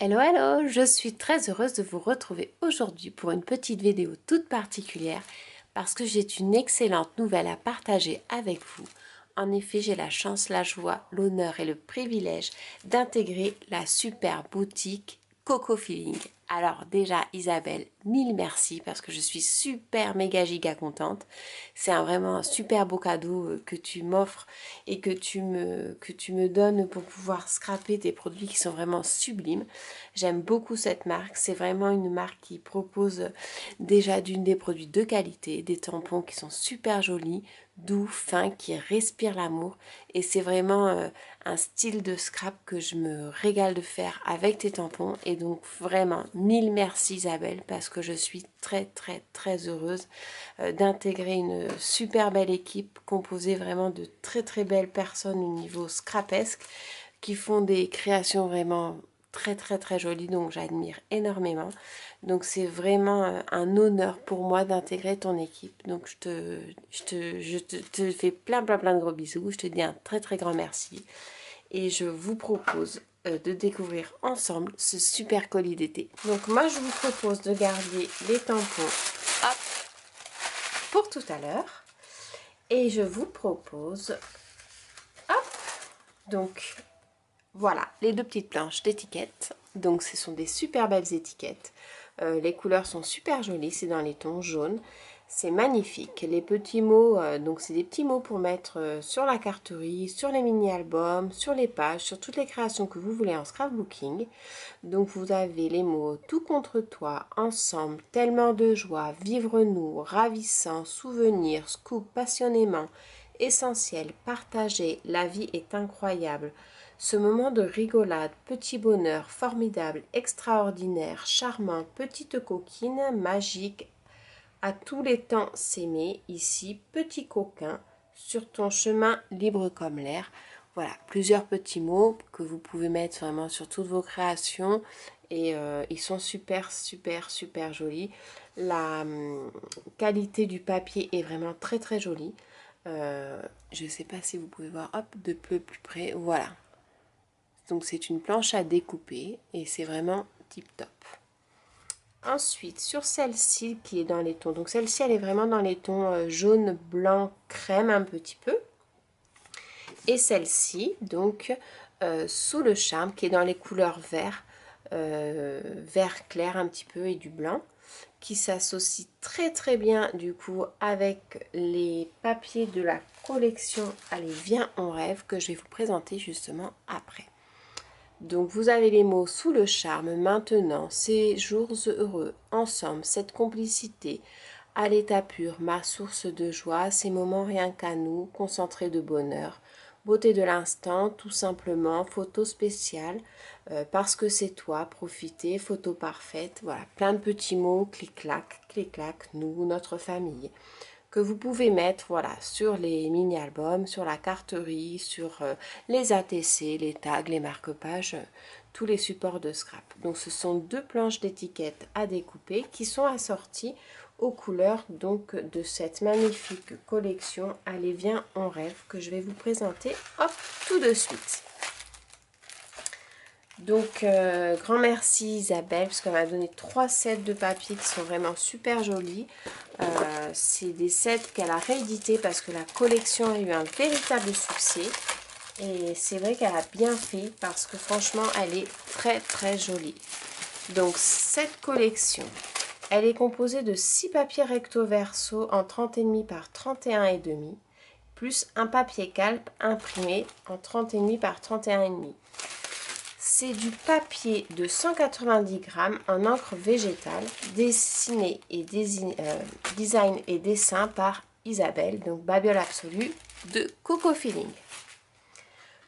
Hello hello, je suis très heureuse de vous retrouver aujourd'hui pour une petite vidéo toute particulière parce que j'ai une excellente nouvelle à partager avec vous. En effet, j'ai la chance, la joie, l'honneur et le privilège d'intégrer la super boutique Coco Feeling. Alors déjà Isabelle, mille merci parce que je suis super méga giga contente. C'est un, vraiment un super beau cadeau euh, que tu m'offres et que tu, me, que tu me donnes pour pouvoir scraper tes produits qui sont vraiment sublimes. J'aime beaucoup cette marque. C'est vraiment une marque qui propose déjà d'une des produits de qualité, des tampons qui sont super jolis, doux, fins, qui respirent l'amour. Et c'est vraiment euh, un style de scrap que je me régale de faire avec tes tampons. Et donc vraiment, mille merci Isabelle parce que je suis très très très heureuse euh, d'intégrer une super belle équipe composée vraiment de très très belles personnes au niveau scrapesque qui font des créations vraiment très très très jolies donc j'admire énormément donc c'est vraiment euh, un honneur pour moi d'intégrer ton équipe donc je te, fais plein plein plein de gros bisous je te dis un très très grand merci et je vous propose euh, de découvrir ensemble ce super colis d'été. Donc moi je vous propose de garder les tampons pour tout à l'heure. Et je vous propose, donc voilà, les deux petites planches d'étiquettes. Donc ce sont des super belles étiquettes. Euh, les couleurs sont super jolies, c'est dans les tons jaunes. C'est magnifique. Les petits mots, euh, donc c'est des petits mots pour mettre euh, sur la carterie, sur les mini-albums, sur les pages, sur toutes les créations que vous voulez en scrapbooking. Donc vous avez les mots tout contre toi, ensemble, tellement de joie, vivre-nous, ravissant, souvenir, scoop, passionnément, essentiel, partager, la vie est incroyable. Ce moment de rigolade, petit bonheur, formidable, extraordinaire, charmant, petite coquine, magique, à tous les temps s'aimer, ici, petit coquin, sur ton chemin libre comme l'air. Voilà, plusieurs petits mots que vous pouvez mettre vraiment sur toutes vos créations. Et euh, ils sont super, super, super jolis. La hum, qualité du papier est vraiment très, très jolie. Euh, je ne sais pas si vous pouvez voir, hop, de peu plus près. Voilà. Donc c'est une planche à découper et c'est vraiment tip top. Ensuite, sur celle-ci qui est dans les tons, donc celle-ci elle est vraiment dans les tons euh, jaune, blanc, crème un petit peu. Et celle-ci, donc euh, sous le charme, qui est dans les couleurs vert, euh, vert clair un petit peu et du blanc, qui s'associe très très bien du coup avec les papiers de la collection Allez, viens, on rêve, que je vais vous présenter justement après. Donc vous avez les mots sous le charme, maintenant, ces jours heureux, ensemble, cette complicité, à l'état pur, ma source de joie, ces moments rien qu'à nous, concentrés de bonheur, beauté de l'instant, tout simplement, photo spéciale, euh, parce que c'est toi, profitez, photo parfaite, voilà, plein de petits mots, clic-clac, clic-clac, nous, notre famille vous pouvez mettre voilà, sur les mini-albums, sur la carterie, sur euh, les ATC, les tags, les marque-pages, euh, tous les supports de scrap. Donc ce sont deux planches d'étiquettes à découper qui sont assorties aux couleurs donc de cette magnifique collection Allez viens on rêve que je vais vous présenter hop tout de suite. Donc, euh, grand merci Isabelle, parce qu'elle m'a donné trois sets de papier qui sont vraiment super jolis. Euh, c'est des sets qu'elle a réédités parce que la collection a eu un véritable succès. Et c'est vrai qu'elle a bien fait parce que franchement, elle est très très jolie. Donc, cette collection, elle est composée de 6 papiers recto verso en 30,5 par 31,5 plus un papier calpe imprimé en 30,5 par 31,5 c'est du papier de 190 grammes en encre végétale, dessiné et euh, design et dessin par Isabelle, donc Babiole Absolue de Coco Feeling.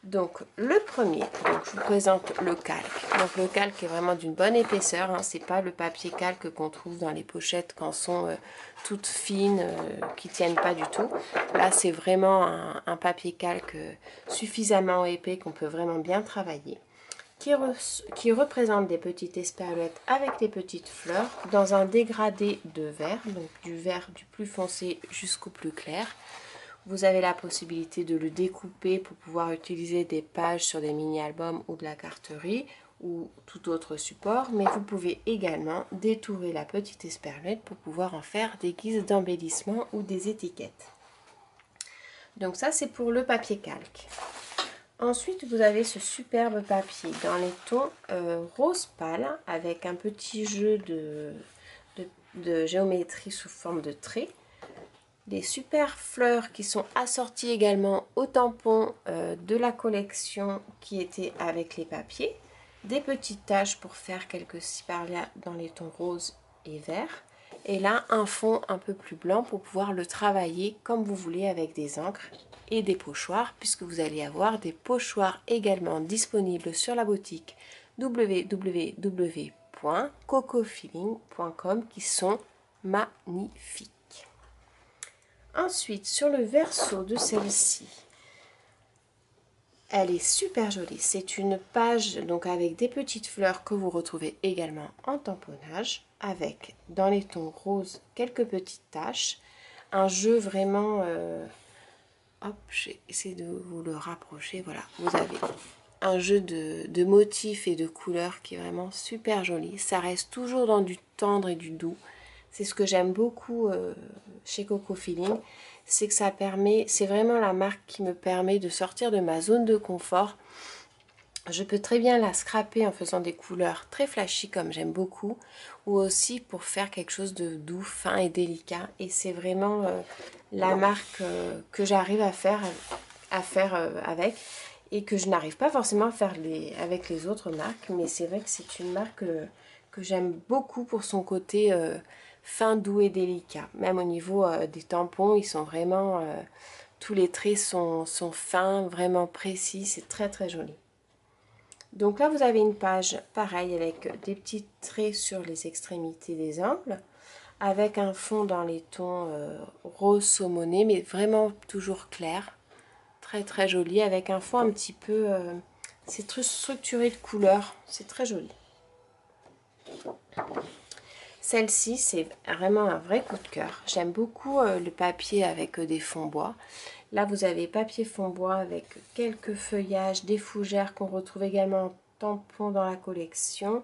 Donc le premier, je vous présente le calque. Donc le calque est vraiment d'une bonne épaisseur, hein, c'est pas le papier calque qu'on trouve dans les pochettes quand sont euh, toutes fines, euh, qui tiennent pas du tout. Là c'est vraiment un papier calque suffisamment épais qu'on peut vraiment bien travailler qui, représente des petites esperluettes avec des petites fleurs dans un dégradé de vert, donc du vert du plus foncé jusqu'au plus clair. Vous avez la possibilité de le découper pour pouvoir utiliser des pages sur des mini-albums ou de la carterie ou tout autre support, mais vous pouvez également détourer la petite esperluette pour pouvoir en faire des guises d'embellissement ou des étiquettes. Donc ça c'est pour le papier calque. Ensuite vous avez ce superbe papier dans les tons euh, rose pâle avec un petit jeu de, géométrie sous forme de trait. Des super fleurs qui sont assorties également au tampon euh, de la collection qui était avec les papiers des petites taches pour faire quelques ci dans les tons roses et verts. Et là, un fond un peu plus blanc pour pouvoir le travailler comme vous voulez avec des encres et des pochoirs, puisque vous allez avoir des pochoirs également disponibles sur la boutique www.cocofeeling.com qui sont magnifiques. Ensuite, sur le verso de celle-ci, elle est super jolie. C'est une page donc avec des petites fleurs que vous retrouvez également en tamponnage avec dans les tons roses quelques petites taches. Un jeu vraiment... Euh, hop, j'ai essayé de vous le rapprocher. Voilà, vous avez un jeu de, motifs et de couleurs qui est vraiment super joli. Ça reste toujours dans du tendre et du doux. C'est ce que j'aime beaucoup euh, chez Coco Feeling c'est que ça permet, c'est vraiment la marque qui me permet de sortir de ma zone de confort. Je peux très bien la scraper en faisant des couleurs très flashy comme j'aime beaucoup ou aussi pour faire quelque chose de doux, fin et délicat. Et c'est vraiment euh, la marque euh, que j'arrive à faire, à faire euh, avec et que je n'arrive pas forcément à faire les, avec les autres marques. Mais c'est vrai que c'est une marque que j'aime beaucoup pour son côté fin, doux et délicat. Même au niveau euh, des tampons, ils sont vraiment... Euh, tous les traits sont, fins, vraiment précis. C'est très très joli. Donc là, vous avez une page pareille avec des petits traits sur les extrémités des angles. Avec un fond dans les tons euh, rose saumoné, mais vraiment toujours clair. Très très joli. Avec un fond un petit peu... c'est structuré de couleurs. C'est très joli. Celle-ci, c'est vraiment un vrai coup de cœur. J'aime beaucoup euh, le papier avec euh, des fonds bois. Là, vous avez papier fond bois avec quelques feuillages, des fougères qu'on retrouve également en tampon dans la collection.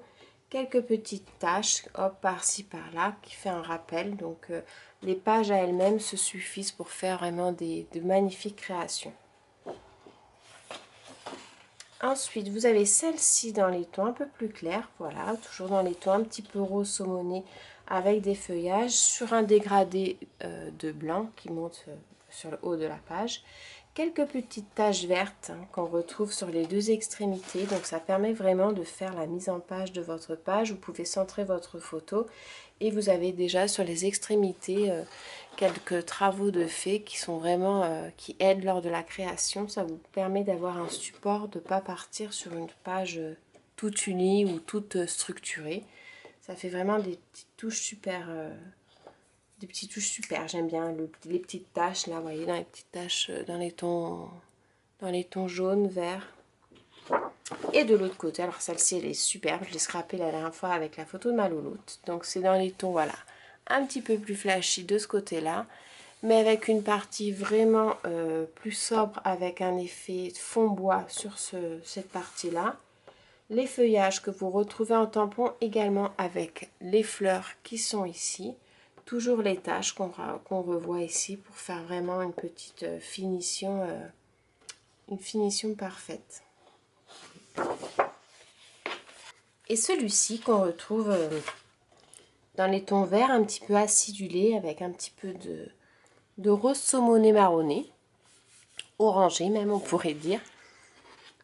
Quelques petites taches, hop, par-ci, par-là, qui fait un rappel. Donc, euh, les pages à elles-mêmes se suffisent pour faire vraiment des, de magnifiques créations. Ensuite, vous avez celle-ci dans les tons un peu plus clairs. Voilà, toujours dans les tons un petit peu rose saumoné avec des feuillages sur un dégradé euh, de blanc qui monte euh, sur le haut de la page. Quelques petites taches vertes hein, qu'on retrouve sur les deux extrémités. Donc ça permet vraiment de faire la mise en page de votre page. Vous pouvez centrer votre photo et vous avez déjà sur les extrémités euh, quelques travaux de fait qui sont vraiment euh, qui aident lors de la création ça vous permet d'avoir un support de ne pas partir sur une page euh, toute unie ou toute structurée ça fait vraiment des petites touches super des petites touches super j'aime bien les petites taches là vous voyez dans les petites taches dans les tons dans les tons jaunes verts et de l'autre côté, alors celle-ci elle est superbe, je l'ai scrappée la dernière fois avec la photo de ma louloute. Donc c'est dans les tons, voilà, un petit peu plus flashy de ce côté-là, mais avec une partie vraiment euh, plus sobre avec un effet fond bois sur cette partie-là. Les feuillages que vous retrouvez en tampon également avec les fleurs qui sont ici. Toujours les taches qu'on revoit ici pour faire vraiment une petite euh, finition, euh, une finition parfaite. Et celui-ci qu'on retrouve euh, dans les tons verts un petit peu acidulés avec un petit peu de, rose saumoné marronné, orangé même on pourrait dire,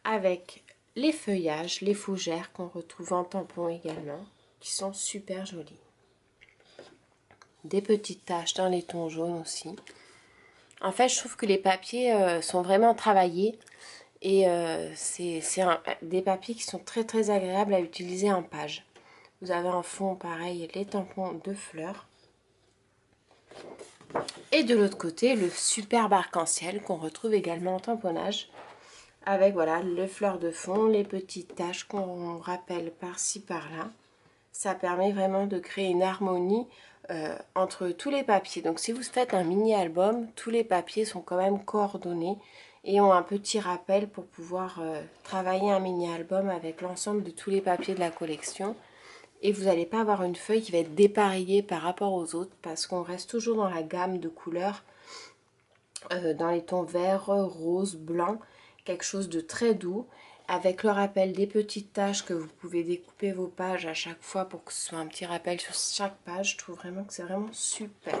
avec les feuillages, les fougères qu'on retrouve en tampon également, qui sont super jolies. Des petites taches dans les tons jaunes aussi. En fait, je trouve que les papiers euh, sont vraiment travaillés et euh, c'est des papiers qui sont très très agréables à utiliser en page. Vous avez en fond pareil les tampons de fleurs. Et de l'autre côté, le superbe arc-en-ciel qu'on retrouve également en tamponnage. Avec voilà les fleurs de fond, les petites taches qu'on rappelle par-ci par-là. Ça permet vraiment de créer une harmonie euh, entre tous les papiers. Donc si vous faites un mini album, tous les papiers sont quand même coordonnés et ont un petit rappel pour pouvoir euh, travailler un mini album avec l'ensemble de tous les papiers de la collection. Et vous n'allez pas avoir une feuille qui va être dépareillée par rapport aux autres parce qu'on reste toujours dans la gamme de couleurs, euh, dans les tons vert, rose, blanc, quelque chose de très doux avec le rappel des petites tâches que vous pouvez découper vos pages à chaque fois pour que ce soit un petit rappel sur chaque page. Je trouve vraiment que c'est vraiment super.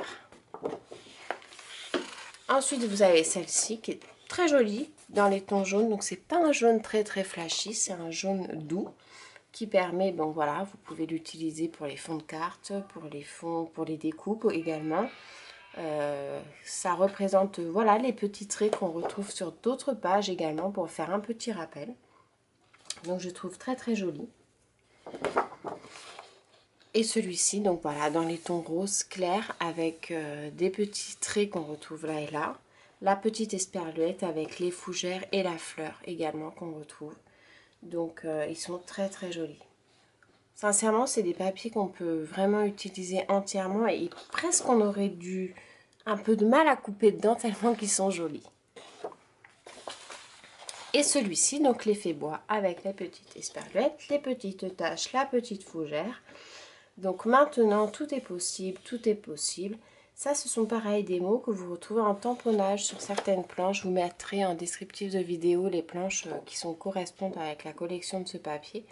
Ensuite, vous avez celle-ci qui est très jolie dans les tons jaunes. Donc, c'est pas un jaune très très flashy, c'est un jaune doux qui permet, bon voilà, vous pouvez l'utiliser pour les fonds de cartes, pour les fonds, pour les découpes également. Euh, ça représente voilà les petits traits qu'on retrouve sur d'autres pages également pour faire un petit rappel. Donc je trouve très très joli. Et celui-ci, donc voilà, dans les tons roses clairs avec euh, des petits traits qu'on retrouve là et là. La petite esperluette avec les fougères et la fleur également qu'on retrouve. Donc euh, ils sont très très jolis. Sincèrement, c'est des papiers qu'on peut vraiment utiliser entièrement et presque on aurait dû un peu de mal à couper dedans tellement qu'ils sont jolis. Et celui-ci, donc l'effet bois avec les petites esperluettes, les petites taches, la petite fougère. Donc maintenant, tout est possible, tout est possible. Ça, ce sont pareil des mots que vous retrouvez en tamponnage sur certaines planches. Je vous mettrai en descriptif de vidéo les planches euh, qui sont correspondantes avec la collection de ce papier.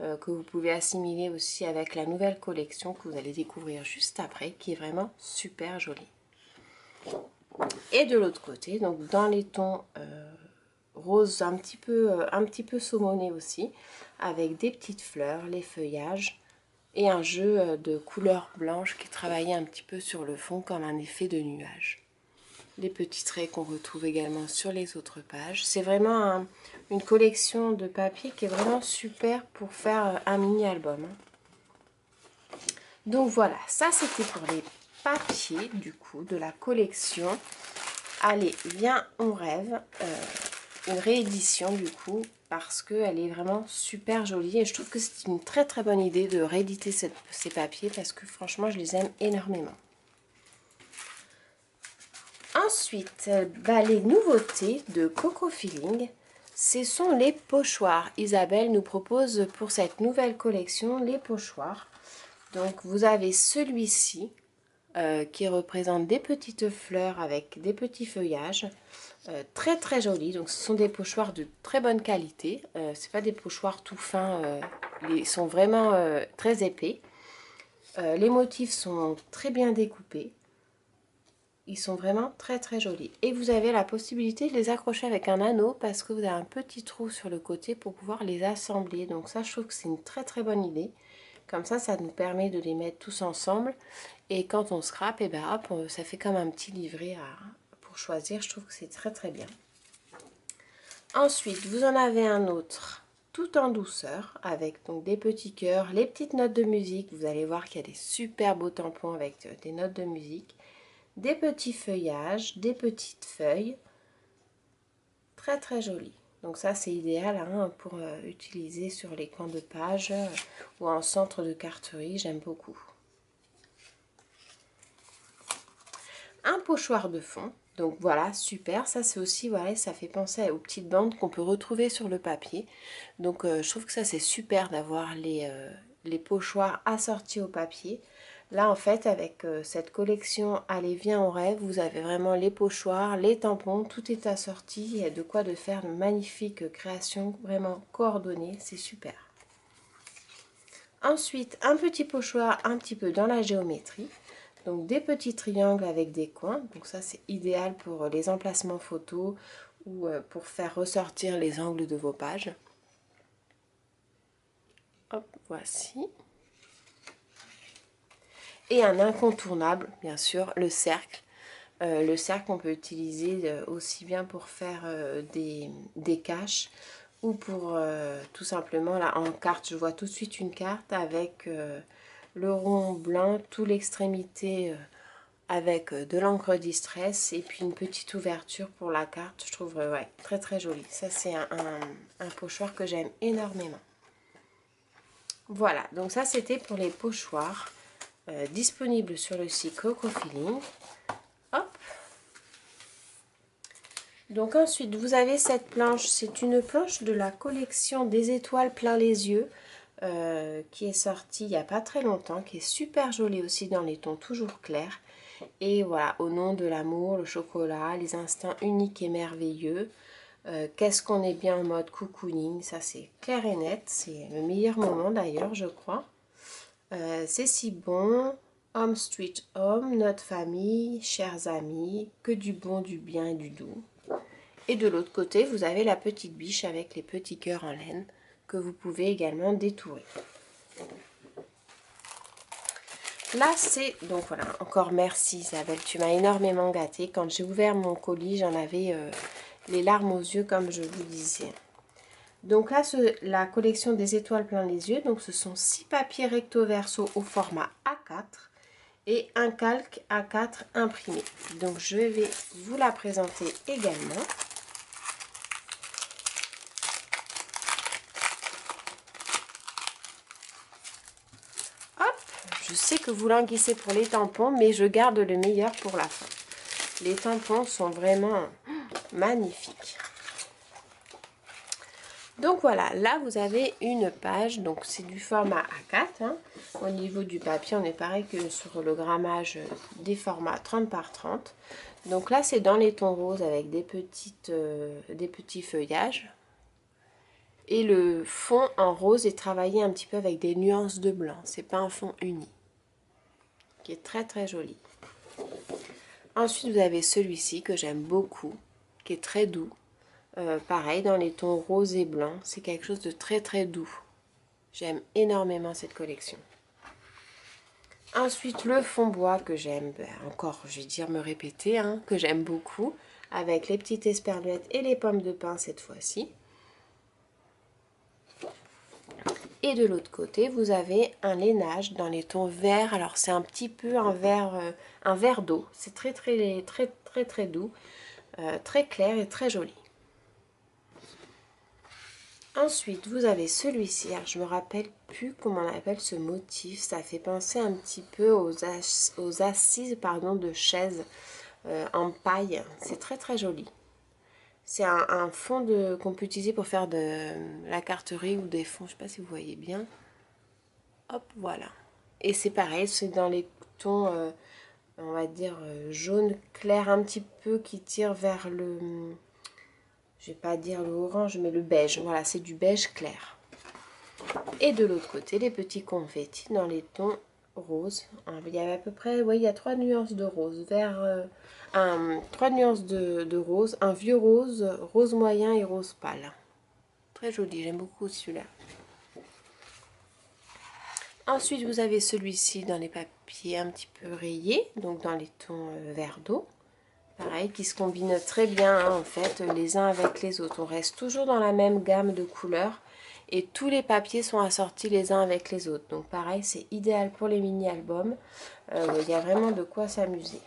Euh, que vous pouvez assimiler aussi avec la nouvelle collection que vous allez découvrir juste après, qui est vraiment super jolie. Et de l'autre côté, donc dans les tons euh, rose un petit peu, euh, un saumoné aussi, avec des petites fleurs, les feuillages et un jeu euh, de couleurs blanches qui travaillait un petit peu sur le fond comme un effet de nuage. Les petits traits qu'on retrouve également sur les autres pages. C'est vraiment une collection de papier qui est vraiment super pour faire euh, un mini-album. Hein. Donc voilà, ça c'était pour les papiers du coup de la collection. Allez, viens, on rêve réédition du coup parce qu'elle est vraiment super jolie et je trouve que c'est une très très bonne idée de rééditer ces papiers parce que franchement je les aime énormément. Ensuite, bah, les nouveautés de Coco Feeling, ce sont les pochoirs. Isabelle nous propose pour cette nouvelle collection les pochoirs. Donc vous avez celui-ci euh, qui représente des petites fleurs avec des petits feuillages. Euh, très très joli. Donc ce sont des pochoirs de très bonne qualité. Euh, c'est pas des pochoirs tout fins. Euh, ils sont vraiment très épais. les motifs sont très bien découpés. Ils sont vraiment très très jolis. Et vous avez la possibilité de les accrocher avec un anneau parce que vous avez un petit trou sur le côté pour pouvoir les assembler. Donc ça je trouve que c'est une très très bonne idée. Comme ça, ça nous permet de les mettre tous ensemble. Et quand on scrape, et eh ben hop, ça fait comme un petit livret à, choisir. Je trouve que c'est très très bien. Ensuite, vous en avez un autre tout en douceur avec donc des petits cœurs, les petites notes de musique. Vous allez voir qu'il y a des super beaux tampons avec euh, des notes de musique, des petits feuillages, des petites feuilles. Très très joli. Donc ça c'est idéal hein, pour euh, utiliser sur les coins de page euh, ou en centre de carterie. J'aime beaucoup. Un pochoir de fond donc voilà, super. Ça, c'est aussi, voilà, ça fait penser aux petites bandes qu'on peut retrouver sur le papier. Donc euh, je trouve que ça, c'est super d'avoir les, les pochoirs assortis au papier. Là, en fait, avec euh, cette collection Allez, viens, on rêve, vous avez vraiment les pochoirs, les tampons, tout est assorti. Il y a de quoi de faire une magnifique création, vraiment coordonnée. C'est super. Ensuite, un petit pochoir un petit peu dans la géométrie. Donc des petits triangles avec des coins. Donc ça c'est idéal pour les emplacements photos ou euh, pour faire ressortir les angles de vos pages. Hop, voici. Et un incontournable, bien sûr, le cercle. Euh, le cercle on peut utiliser euh, aussi bien pour faire des, des, caches ou pour tout simplement là en carte. Je vois tout de suite une carte avec le rond blanc, toute l'extrémité euh, avec euh, de l'encre distress et puis une petite ouverture pour la carte. Je trouve ouais, très très joli. Ça c'est un, pochoir que j'aime énormément. Voilà, donc ça c'était pour les pochoirs. Euh, disponible sur le site Coco Feeling. Hop. Donc ensuite, vous avez cette planche. C'est une planche de la collection des étoiles plein les yeux. Euh, qui est sortie il n'y a pas très longtemps, qui est super jolie aussi dans les tons toujours clairs. Et voilà, au nom de l'amour, le chocolat, les instants uniques et merveilleux. Euh, qu'est-ce qu'on est bien en mode cocooning? Ça, c'est clair et net. C'est le meilleur moment d'ailleurs, je crois. Euh, c'est si bon. Home Street Home, notre famille, chers amis, que du bon, du bien et du doux. Et de l'autre côté, vous avez la petite biche avec les petits cœurs en laine que vous pouvez également détourer. Là, c'est... Donc voilà, encore merci Isabelle, tu m'as énormément gâté. Quand j'ai ouvert mon colis, j'en avais euh, les larmes aux yeux, comme je vous disais. Donc là, la collection des étoiles plein les yeux. Donc ce sont six papiers recto verso au format A4 et un calque A4 imprimé. Donc je vais vous la présenter également. Je sais que vous languissez pour les tampons, mais je garde le meilleur pour la fin. Les tampons sont vraiment magnifiques. Donc voilà, là vous avez une page, donc c'est du format A4. Hein. Au niveau du papier, on est pareil que sur le grammage des formats 30 par 30. Donc là c'est dans les tons roses avec euh, des petits feuillages. Et le fond en rose est travaillé un petit peu avec des nuances de blanc. C'est pas un fond uni qui est très très joli. Ensuite, vous avez celui-ci que j'aime beaucoup, qui est très doux. Euh, pareil, dans les tons rose et blanc, c'est quelque chose de très très doux. J'aime énormément cette collection. Ensuite, le fond bois que j'aime, ben, encore, je vais dire me répéter, hein, que j'aime beaucoup, avec les petites esperluettes et les pommes de pin cette fois-ci. Et de l'autre côté, vous avez un lainage dans les tons verts. Alors c'est un petit peu un vert, euh, un vert d'eau. C'est très très très très doux, euh, très clair et très joli. Ensuite, vous avez celui-ci. Je me rappelle plus comment on appelle ce motif. Ça fait penser un petit peu aux, assises pardon, de chaises euh, en paille. C'est très très joli. C'est un, fond qu'on peut utiliser pour faire de la carterie ou des fonds. Je ne sais pas si vous voyez bien. Hop, voilà. Et c'est pareil, c'est dans les tons, euh, on va dire, euh, jaune clair un petit peu qui tire vers le... Je vais pas dire le orange, mais le beige. Voilà, c'est du beige clair. Et de l'autre côté, les petits confettis dans les tons rose. Il y avait à peu près, oui, il y a trois nuances de rose. Vert, euh, un, trois nuances de, rose, un vieux rose, rose moyen et rose pâle. Très joli, j'aime beaucoup celui-là. Ensuite, vous avez celui-ci dans les papiers un petit peu rayés, donc dans les tons euh, vert d'eau. Pareil, qui se combinent très bien hein, en fait, les uns avec les autres. On reste toujours dans la même gamme de couleurs et tous les papiers sont assortis les uns avec les autres. Donc pareil, c'est idéal pour les mini-albums. Euh, il y a vraiment de quoi s'amuser.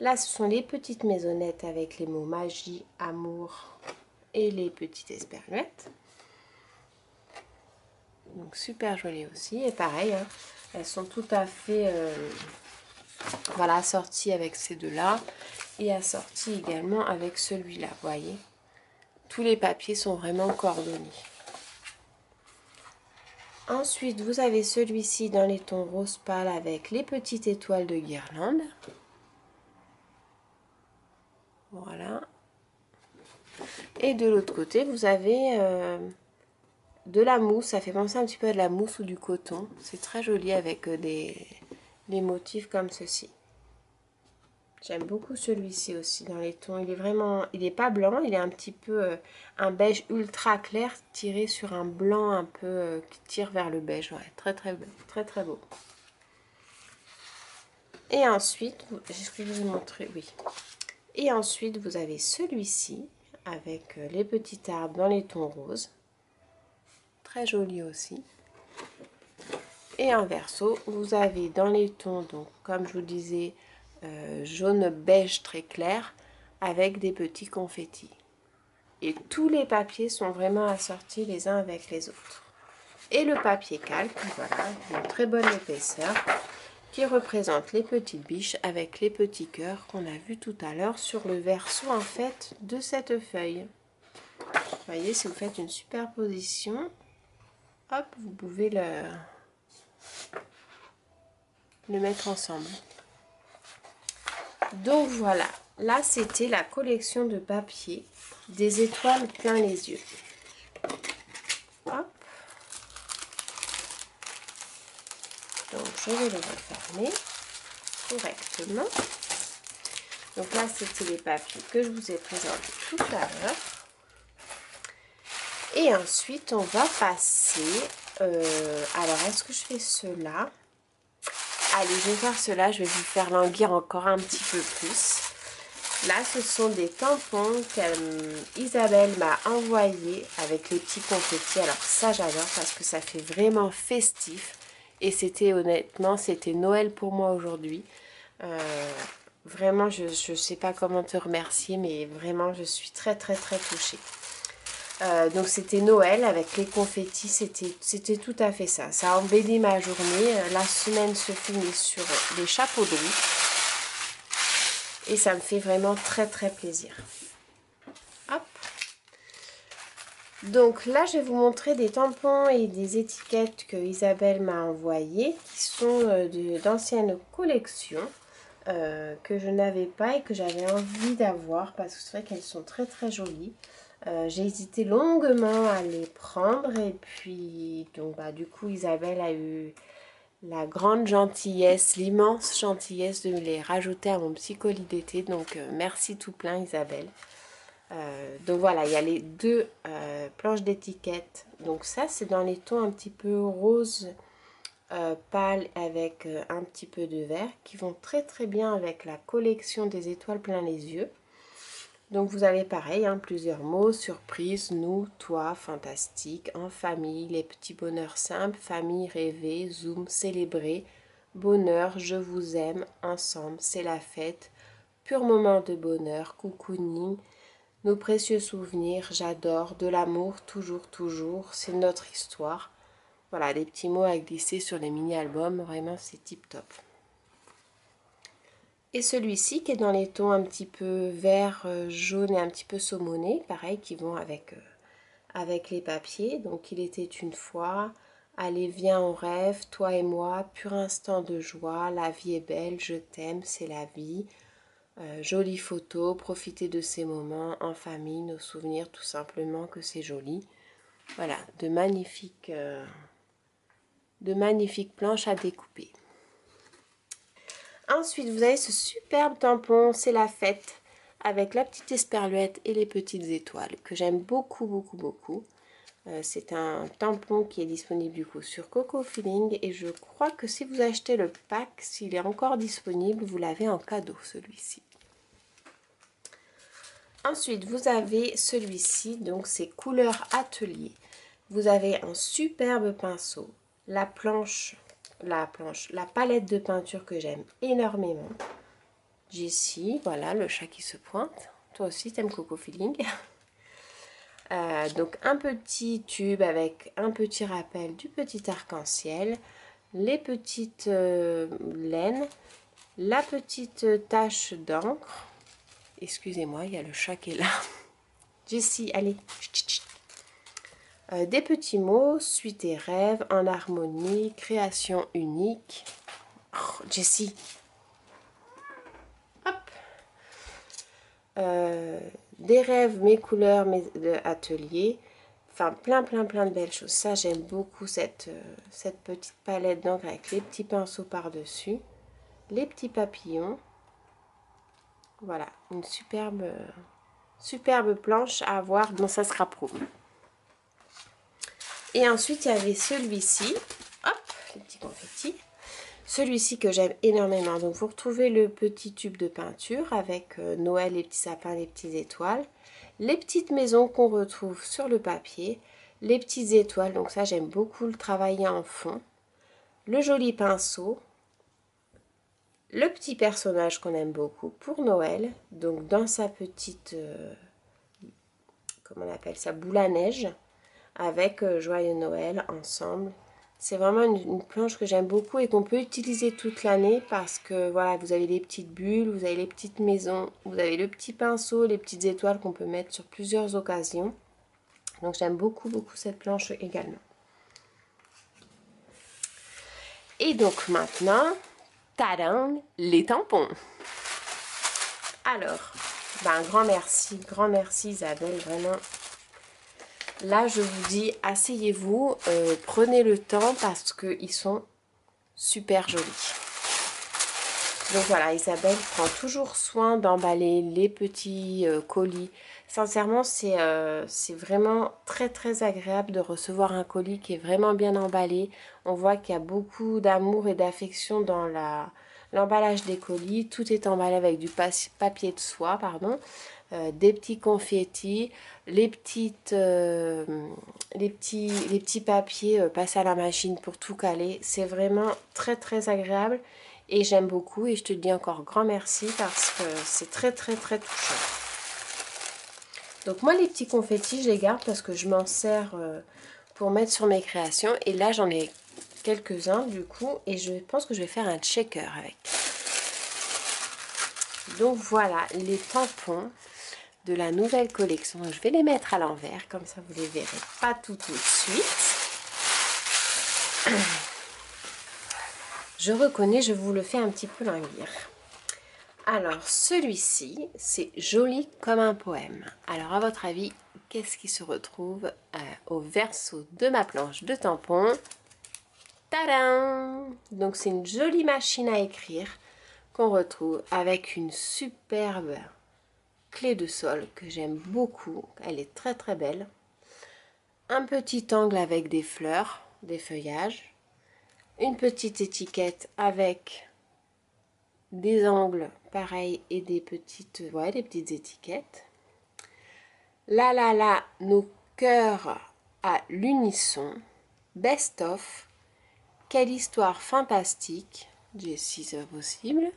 Là, ce sont les petites maisonnettes avec les mots magie, amour et les petites esperluettes. Donc super jolies aussi. Et pareil, hein, elles sont tout à fait euh, voilà, assorties avec ces deux-là. Et assorties également avec celui-là, vous voyez tous les papiers sont vraiment coordonnés. Ensuite, vous avez celui-ci dans les tons rose pâle avec les petites étoiles de guirlande. Voilà. Et de l'autre côté, vous avez euh, de la mousse. Ça fait penser un petit peu à de la mousse ou du coton. C'est très joli avec euh, des, des motifs comme ceci. J'aime beaucoup celui-ci aussi dans les tons. Il est vraiment, il est pas blanc, il est un petit peu euh, un beige ultra clair tiré sur un blanc un peu euh, qui tire vers le beige. Très très beau, très très beau. Et ensuite, vous montrer Oui. Et ensuite, vous avez celui-ci avec euh, les petits arbres dans les tons roses. Très joli aussi. Et en verso, vous avez dans les tons, donc comme je vous disais, euh, jaune beige très clair avec des petits confettis. Et tous les papiers sont vraiment assortis les uns avec les autres. Et le papier calque, voilà, une très bonne épaisseur qui représente les petites biches avec les petits cœurs qu'on a vu tout à l'heure sur le verso en fait de cette feuille. Vous voyez, si vous faites une superposition, hop, vous pouvez le, le mettre ensemble. Donc voilà, là c'était la collection de papier des étoiles plein les yeux. Donc je vais le refermer correctement. Donc là c'était les papiers que je vous ai présentés tout à l'heure. Et ensuite on va passer, euh, alors est-ce que je fais cela? Allez, je vais faire cela, je vais vous faire languir encore un petit peu plus. Là, ce sont des tampons qu'Isabelle m'a envoyés avec les petits confettis. Alors ça, j'adore parce que ça fait vraiment festif. Et c'était honnêtement, c'était Noël pour moi aujourd'hui. Euh, vraiment, je ne sais pas comment te remercier, mais vraiment, je suis très, très, très touchée. Euh, donc c'était Noël avec les confettis, c'était tout à fait ça. Ça a embelli ma journée. Euh, la semaine se finit sur les chapeaux de riz. Et ça me fait vraiment très très plaisir. Hop. Donc là, je vais vous montrer des tampons et des étiquettes que Isabelle m'a envoyées, qui sont euh, d'anciennes collections que je n'avais pas et que j'avais envie d'avoir parce que c'est vrai qu'elles sont très très jolies. Euh, j'ai hésité longuement à les prendre et puis donc bah, du coup Isabelle a eu la grande gentillesse, l'immense gentillesse de me les rajouter à mon petit d'été. Donc euh, merci tout plein Isabelle. Euh, donc voilà, il y a les deux planches d'étiquette. Donc ça c'est dans les tons un petit peu rose pâle avec un petit peu de vert qui vont très très bien avec la collection des étoiles plein les yeux. Donc vous avez pareil, hein, plusieurs mots, surprise, nous, toi, fantastique, en famille, les petits bonheurs simples, famille rêvée, zoom, célébrer, bonheur, je vous aime, ensemble, c'est la fête, pur moment de bonheur, cocooning, nos précieux souvenirs, j'adore, de l'amour, toujours, toujours, c'est notre histoire. Voilà, des petits mots à glisser sur les mini-albums, vraiment c'est tip top. Et celui-ci qui est dans les tons un petit peu vert, euh, jaune et un petit peu saumoné, pareil, qui vont avec, euh, avec les papiers. Donc il était une fois, allez viens on rêve, toi et moi, pur instant de joie, la vie est belle, je t'aime, c'est la vie. Euh, jolie photo, profitez de ces moments en famille, nos souvenirs, tout simplement que c'est joli. Voilà, de magnifiques, de magnifiques planches à découper. Ensuite, vous avez ce superbe tampon, c'est la fête, avec la petite esperluette et les petites étoiles, que j'aime beaucoup, beaucoup, beaucoup. Euh, c'est un tampon qui est disponible du coup sur Coco Feeling et je crois que si vous achetez le pack, s'il est encore disponible, vous l'avez en cadeau celui-ci. Ensuite, vous avez celui-ci, donc c'est couleur atelier. Vous avez un superbe pinceau, la planche la planche, la palette de peinture que j'aime énormément. Jessie, voilà, le chat qui se pointe. Toi aussi, t'aimes Coco Feeling. Euh, donc un petit tube avec un petit rappel du petit arc-en-ciel, les petites euh, laines, la petite tache d'encre. Excusez-moi, il y a le chat qui est là. Jessie, allez. Euh, des petits mots, suite et rêve, en harmonie, création unique. Oh, Jessie. Hop. Euh, des rêves, mes couleurs, mes ateliers. Enfin, plein, plein, plein de belles choses. Ça, j'aime beaucoup cette, euh, cette petite palette d'encre avec les petits pinceaux par-dessus. Les petits papillons. Voilà, une superbe, planche à avoir dans sa scraproom. Et ensuite, il y avait celui-ci. Hop, les petits confettis. Celui-ci que j'aime énormément. Donc, vous retrouvez le petit tube de peinture avec euh, Noël, les petits sapins, les petites étoiles. Les petites maisons qu'on retrouve sur le papier. Les petites étoiles. Donc, ça, j'aime beaucoup le travailler en fond. Le joli pinceau. Le petit personnage qu'on aime beaucoup pour Noël. Donc, dans sa petite... Euh, comment on appelle ça? Boule à neige avec euh, Joyeux Noël ensemble. C'est vraiment une, planche que j'aime beaucoup et qu'on peut utiliser toute l'année parce que voilà, vous avez les petites bulles, vous avez les petites maisons, vous avez le petit pinceau, les petites étoiles qu'on peut mettre sur plusieurs occasions. Donc j'aime beaucoup beaucoup cette planche également. Et donc maintenant, tadam, les tampons. Alors, ben, grand merci, grand merci Isabelle, vraiment. Là, je vous dis, asseyez-vous, euh, prenez le temps parce qu'ils sont super jolis. Donc voilà, Isabelle prend toujours soin d'emballer les petits euh, colis. Sincèrement, euh, c'est vraiment très très agréable de recevoir un colis qui est vraiment bien emballé. On voit qu'il y a beaucoup d'amour et d'affection dans l'emballage des colis. Tout est emballé avec du papier de soie, pardon. Euh, des petits confettis, les, petites, les, petits, les petits papiers passés à la machine pour tout caler. C'est vraiment très très agréable et j'aime beaucoup et je te dis encore grand merci parce que c'est très très très touchant. Donc moi les petits confettis je les garde parce que je m'en sers euh, pour mettre sur mes créations et là j'en ai quelques-uns du coup et je pense que je vais faire un checker avec. Donc voilà les tampons de la nouvelle collection. Je vais les mettre à l'envers comme ça vous les verrez pas tout, de suite. Je reconnais, je vous le fais un petit peu languir. Alors, celui-ci, c'est joli comme un poème. Alors, à votre avis, qu'est-ce qui se retrouve euh, au verso de ma planche de tampon? Tadam Donc, c'est une jolie machine à écrire qu'on retrouve avec une superbe clé de sol que j'aime beaucoup. Elle est très très belle. Un petit angle avec des fleurs, des feuillages une petite étiquette avec des angles pareils et des petites, des petites étiquettes. Là, là, là, nos cœurs à l'unisson. Best of. Quelle histoire fantastique. J'ai six heures possibles.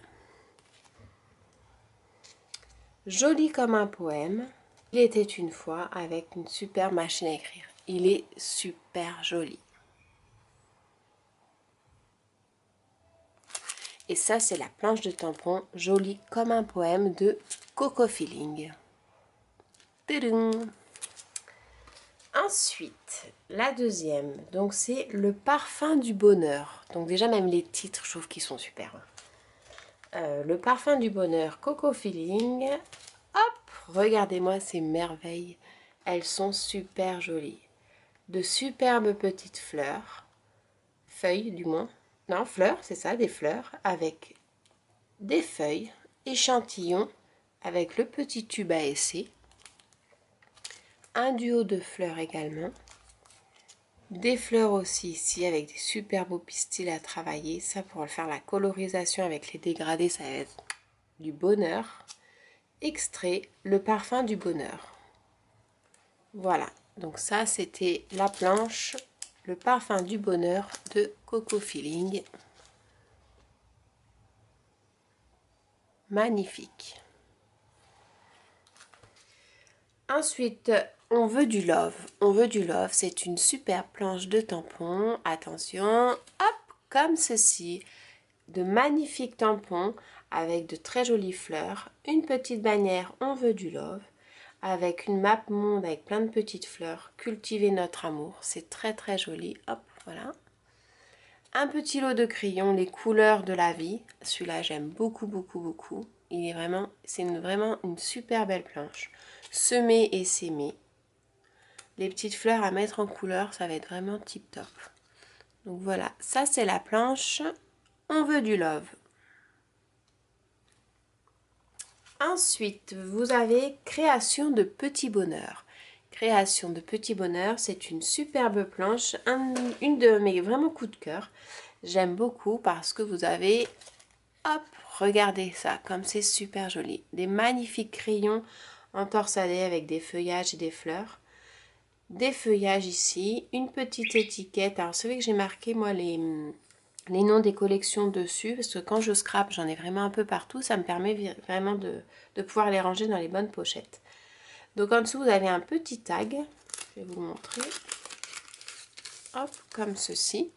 Joli comme un poème. Il était une fois avec une super machine à écrire. Il est super joli. Et ça, c'est la planche de tampon jolie comme un poème de Coco Feeling. Ensuite, la deuxième, donc c'est le parfum du bonheur. Donc déjà, même les titres, je trouve qu'ils sont super. Euh, le parfum du bonheur Coco Feeling. Hop, regardez-moi ces merveilles. Elles sont super jolies. De superbes petites fleurs. Feuilles, du moins non, fleurs, c'est ça, des fleurs avec des feuilles, échantillons avec le petit tube à essai, un duo de fleurs également, des fleurs aussi ici avec des super beaux pistils à travailler, ça pour faire la colorisation avec les dégradés, ça va être du bonheur, extrait, le parfum du bonheur. Voilà, donc ça c'était la planche le parfum du bonheur de Coco Feeling. Magnifique. Ensuite, on veut du love. On veut du love. C'est une super planche de tampons. Attention, hop, comme ceci. De magnifiques tampons avec de très jolies fleurs. Une petite bannière, on veut du love avec une map monde avec plein de petites fleurs. Cultiver notre amour, c'est très très joli. Hop, voilà. Un petit lot de crayons, les couleurs de la vie. Celui-là, j'aime beaucoup, beaucoup, beaucoup. Il est vraiment, c'est vraiment une super belle planche. Semer et s'aimer. Les petites fleurs à mettre en couleur, ça va être vraiment tip top. Donc voilà, ça c'est la planche. On veut du love. Ensuite, vous avez création de petits bonheurs. Création de petits bonheurs, c'est une superbe planche, une de mes vraiment coups de cœur. J'aime beaucoup parce que vous avez, hop, regardez ça, comme c'est super joli. Des magnifiques crayons entorsadés avec des feuillages et des fleurs. Des feuillages ici, une petite étiquette. Alors, celui que j'ai marqué, moi, les, les noms des collections dessus parce que quand je scrape j'en ai vraiment un peu partout ça me permet vraiment de, pouvoir les ranger dans les bonnes pochettes donc en dessous vous avez un petit tag je vais vous montrer hop, comme ceci.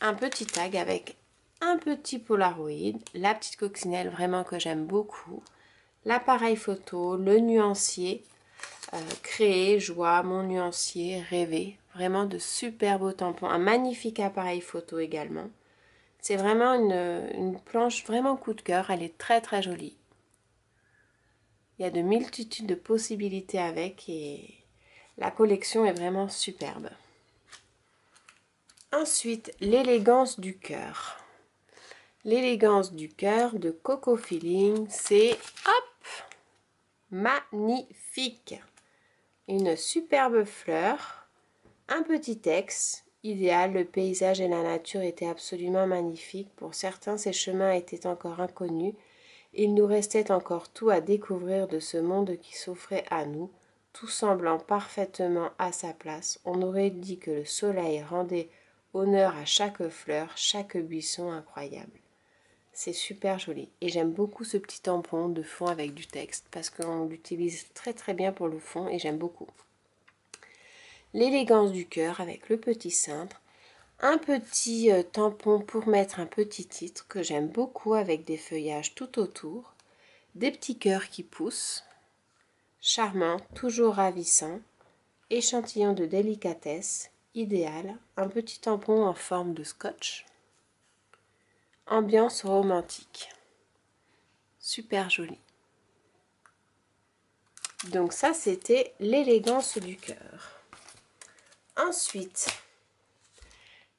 Un petit tag avec un petit Polaroid, la petite coccinelle vraiment que j'aime beaucoup, l'appareil photo, le nuancier, euh, créer, joie, mon nuancier, rêver. Vraiment de super beaux tampons. Un magnifique appareil photo également. C'est vraiment une, une, planche vraiment coup de cœur. Elle est très très jolie. Il y a de multitudes de possibilités avec et la collection est vraiment superbe. Ensuite, l'élégance du cœur. L'élégance du cœur de Coco Feeling, c'est hop magnifique. Une superbe fleur, un petit texte, idéal, le paysage et la nature étaient absolument magnifiques. Pour certains, ces chemins étaient encore inconnus. Il nous restait encore tout à découvrir de ce monde qui s'offrait à nous, tout semblant parfaitement à sa place. On aurait dit que le soleil rendait honneur à chaque fleur, chaque buisson incroyable. C'est super joli. Et j'aime beaucoup ce petit tampon de fond avec du texte parce qu'on l'utilise très très bien pour le fond et j'aime beaucoup. L'élégance du cœur avec le petit cintre. Un petit euh, tampon pour mettre un petit titre que j'aime beaucoup avec des feuillages tout autour. Des petits cœurs qui poussent. Charmant, toujours ravissant. Échantillon de délicatesse. Idéal. Un petit tampon en forme de scotch ambiance romantique. Super joli. Donc ça, c'était l'élégance du cœur. Ensuite,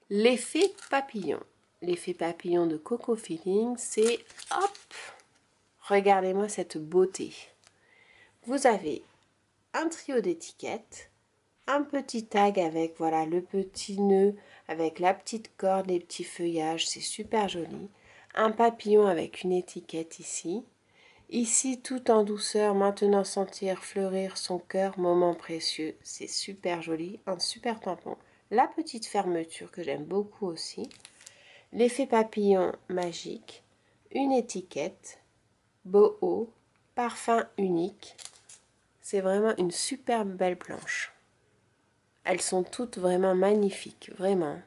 l'effet papillon. L'effet papillon de Coco Feeling, c'est hop, regardez-moi cette beauté. Vous avez un trio d'étiquettes, un petit tag avec voilà le petit nœud avec la petite corde, les petits feuillages, c'est super joli. Un papillon avec une étiquette ici. Ici, tout en douceur, maintenant sentir fleurir son cœur, moment précieux. C'est super joli, un super tampon. La petite fermeture que j'aime beaucoup aussi. L'effet papillon magique. Une étiquette. Boho. Parfum unique. C'est vraiment une superbe belle planche. Elles sont toutes vraiment magnifiques, vraiment.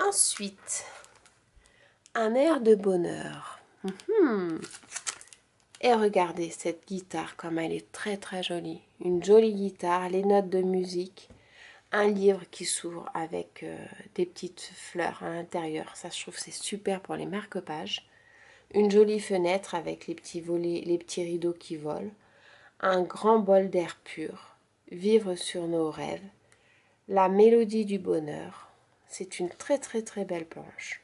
Ensuite, un air de bonheur. Mhm. Et regardez cette guitare comme elle est très très jolie. Une jolie guitare, les notes de musique, un livre qui s'ouvre avec euh, des petites fleurs à l'intérieur. Ça je trouve c'est super pour les marque-pages. Une jolie fenêtre avec les petits volets, les petits rideaux qui volent un grand bol d'air pur, vivre sur nos rêves, la mélodie du bonheur. C'est une très très très belle planche.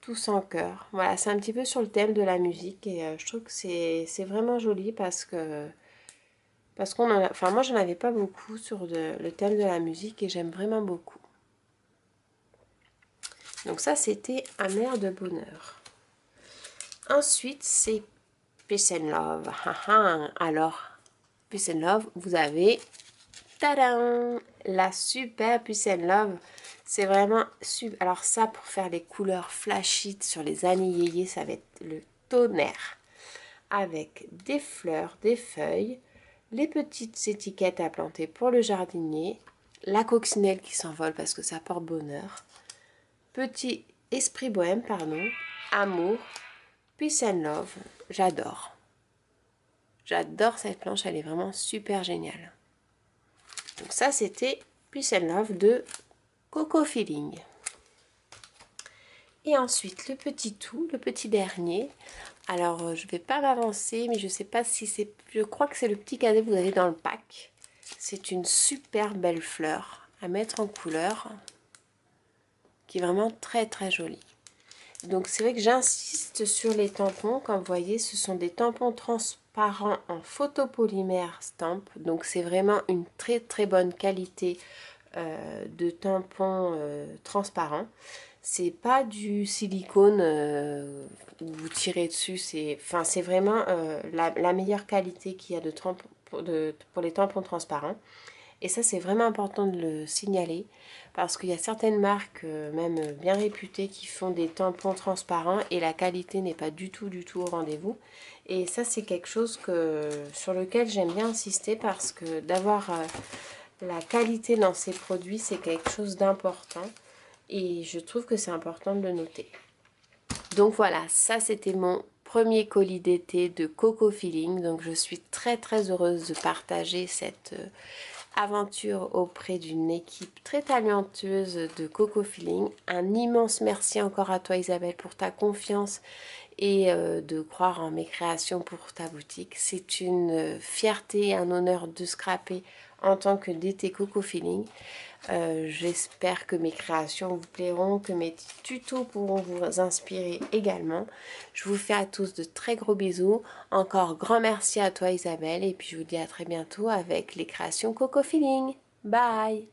Tout sans cœur. Voilà, c'est un petit peu sur le thème de la musique et euh, je trouve que c'est vraiment joli parce que parce qu'on en a, enfin moi j'en avais pas beaucoup sur le thème de la musique et j'aime vraiment beaucoup. Donc ça c'était un air de bonheur. Ensuite c'est Peace and Love. Alors, Peace and Love, vous avez tadam, la super Peace and Love. C'est vraiment super. Alors ça, pour faire les couleurs flashy sur les années ça va être le tonnerre. Avec des fleurs, des feuilles, les petites étiquettes à planter pour le jardinier, la coccinelle qui s'envole parce que ça porte bonheur, petit esprit bohème, pardon, amour, Peace and Love, j'adore. J'adore cette planche, elle est vraiment super géniale. Donc ça, c'était Peace Love de Coco Feeling. Et ensuite, le petit tout, le petit dernier. Alors, euh, je ne vais pas m'avancer, mais je ne sais pas si c'est... Je crois que c'est le petit cadet que vous avez dans le pack. C'est une super belle fleur à mettre en couleur, qui est vraiment très très jolie. Donc c'est vrai que j'insiste sur les tampons. Comme vous voyez, ce sont des tampons transparents en photopolymère stamp. Donc c'est vraiment une très très bonne qualité euh, de tampons euh, transparents. C'est pas du silicone euh, où vous tirez dessus. C'est enfin, vraiment la, meilleure qualité qu'il y a de, pour les tampons transparents. Et ça, c'est vraiment important de le signaler parce qu'il y a certaines marques, euh, même bien réputées, qui font des tampons transparents et la qualité n'est pas du tout, du tout au rendez-vous. Et ça, c'est quelque chose que, sur lequel j'aime bien insister parce que d'avoir euh, la qualité dans ces produits, c'est quelque chose d'important. Et je trouve que c'est important de le noter. Donc voilà, ça c'était mon premier colis d'été de Coco Feeling. Donc je suis très très heureuse de partager cette euh, aventure auprès d'une équipe très talentueuse de Coco Feeling. Un immense merci encore à toi Isabelle pour ta confiance et euh, de croire en mes créations pour ta boutique. C'est une fierté et un honneur de scraper en tant que DT Coco Feeling. Euh, j'espère que mes créations vous plairont, que mes tutos pourront vous inspirer également. Je vous fais à tous de très gros bisous. Encore grand merci à toi Isabelle et puis je vous dis à très bientôt avec les créations Coco Feeling. Bye